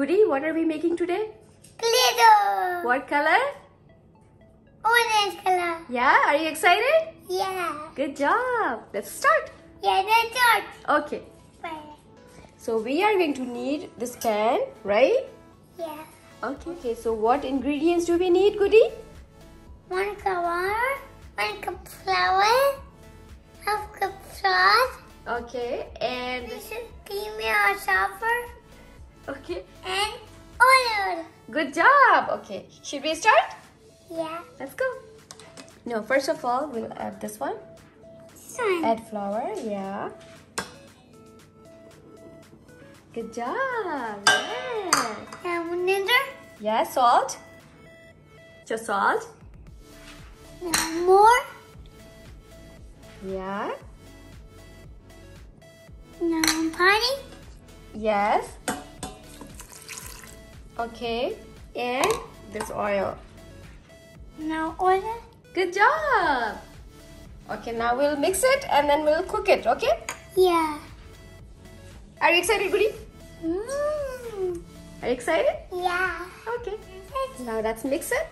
Goodie, what are we making today? Glitter. What color? Orange color. Yeah, are you excited? Yeah. Good job. Let's start. Yeah, let's start. Okay. So we are going to need this pan, right? Yeah. Okay. Okay, so what ingredients do we need, Goodie? One cup water, one cup flour, half cup sauce, Okay, and creamy or sulfur, okay. and oil. Good job. Okay, should we start? Yeah. Let's go. No, first of all, we'll add this one. This one. Add flour, yeah. Good job. Yeah. Now another. Yeah, salt. Just salt. Now more. Yeah. Now honey. Yes. Okay. And this oil. Now oil. Good job. Okay, now we'll mix it and then we'll cook it, okay? Yeah. Are you excited, Goodie? Mm. Are you excited? Yeah. Okay. Now let's mix it.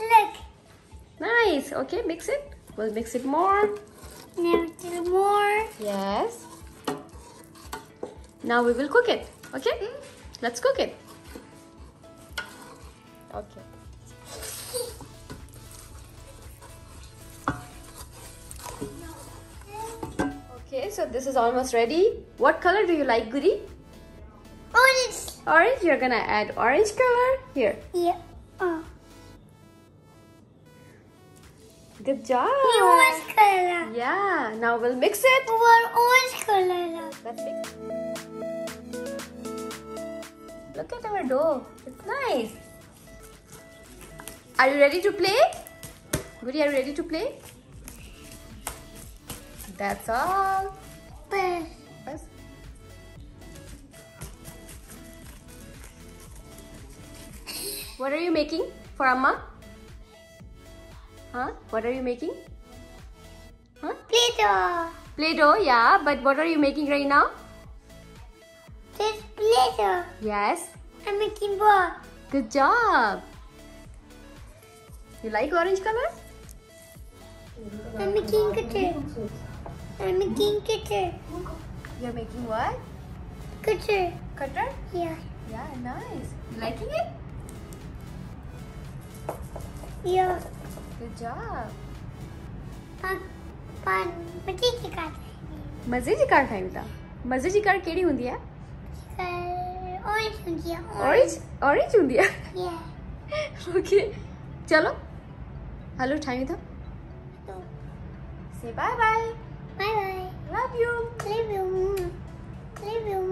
Look. Nice. Okay, mix it. We'll mix it more. Now do more. Yes. Now we will cook it. Okay? Let's cook it. Okay. Okay, so this is almost ready. What color do you like, Goodie? Orange. Orange. You're gonna add orange color. Here. Yeah. Good job. Orange color. Yeah. Now we'll mix it. What orange color? Let's mix. Look at our dough. It's nice. Are you ready to play? Goodie, are you ready to play? That's all. Bas. What are you making for Amma? Huh? What are you making? Huh? Play-Doh. Play-Doh, yeah. But what are you making right now? This Play-Doh. Yes. I'm making ball. Good job. You like orange color? I'm making cutter. I'm making cutter. You're making what? Cutter. Cutter? Yeah. Yeah, nice. You liking it? Yeah. Good job. मज़े जी car मज़े जी car खाई था मज़े जी car केड़ी हुंदी है? Orange हुंदी है ऑरेंज ऑरेंज हुंदी है? ओके चलो। हेलो ठाई था से bye bye bye bye love you love you love you